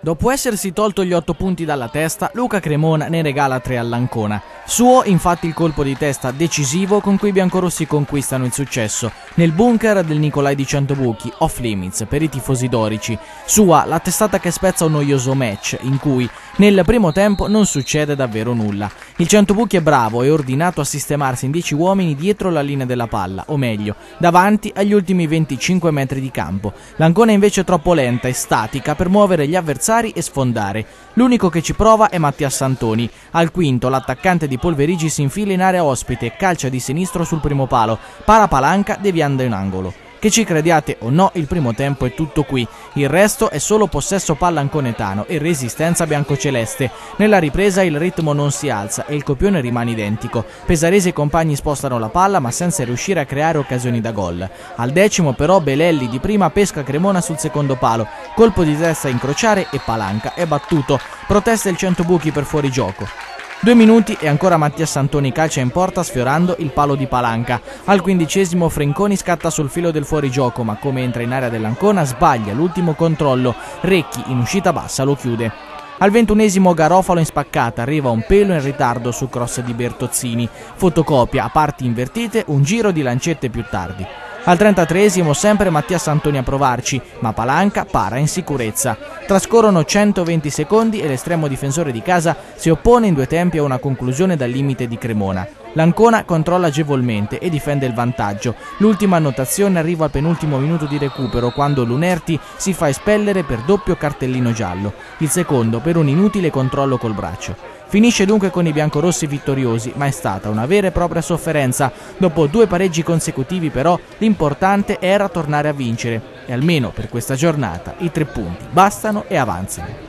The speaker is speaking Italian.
Dopo essersi tolto gli otto punti dalla testa, Luca Cremona ne regala tre all'Ancona. Suo infatti il colpo di testa decisivo con cui i biancorossi conquistano il successo nel bunker del Nicolai di Centobuchi, off limits per i tifosi dorici. Sua la testata che spezza un noioso match in cui nel primo tempo non succede davvero nulla. Il Centobuchi è bravo e ordinato a sistemarsi in 10 uomini dietro la linea della palla, o meglio, davanti agli ultimi 25 metri di campo. L'Ancona è invece troppo lenta e statica per muovere gli avversari e sfondare. L'unico che ci prova è Mattia Santoni. Al quinto l'attaccante di Polverigi si infila in area ospite calcia di sinistro sul primo palo, para palanca deviando in angolo. Che ci crediate o no, il primo tempo è tutto qui. Il resto è solo possesso palla anconetano e resistenza biancoceleste. Nella ripresa il ritmo non si alza e il copione rimane identico. Pesaresi e compagni spostano la palla ma senza riuscire a creare occasioni da gol. Al decimo però Belelli di prima pesca Cremona sul secondo palo. Colpo di testa incrociare e palanca. È battuto. Protesta il 100 buchi per fuori gioco. Due minuti e ancora Mattia Santoni calcia in porta sfiorando il palo di palanca. Al quindicesimo Frenconi scatta sul filo del fuorigioco ma come entra in area dell'Ancona sbaglia l'ultimo controllo. Recchi in uscita bassa lo chiude. Al ventunesimo Garofalo in spaccata arriva un pelo in ritardo su cross di Bertozzini. Fotocopia a parti invertite un giro di lancette più tardi. Al 33esimo sempre Mattia Santoni a provarci, ma Palanca para in sicurezza. Trascorrono 120 secondi e l'estremo difensore di casa si oppone in due tempi a una conclusione dal limite di Cremona. L'Ancona controlla agevolmente e difende il vantaggio. L'ultima annotazione arriva al penultimo minuto di recupero quando Lunerti si fa espellere per doppio cartellino giallo, il secondo per un inutile controllo col braccio. Finisce dunque con i biancorossi vittoriosi, ma è stata una vera e propria sofferenza. Dopo due pareggi consecutivi però l'importante era tornare a vincere e almeno per questa giornata i tre punti bastano e avanzano.